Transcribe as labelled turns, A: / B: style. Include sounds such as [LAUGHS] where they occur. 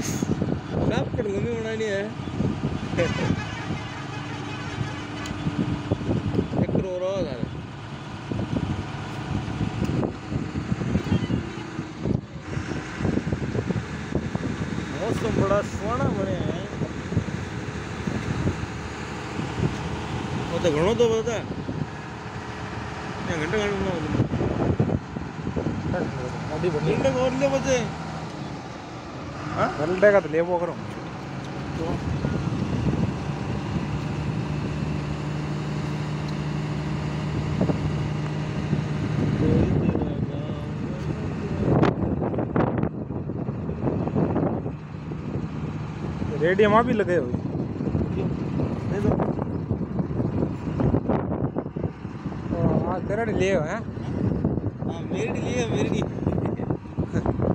A: Snap कर लंबी बनानी है। एक करोड़ हो। गया मौसम बड़ा सुहाना बने है। तो घणो तो बता घंटे घंटे घंटे और ले बचे
B: तो ले वो करो रेडियम भी लगे हुए हाँ तेरा ले हैं?
A: हाँ मेरे लिए मेरे लिए। [LAUGHS]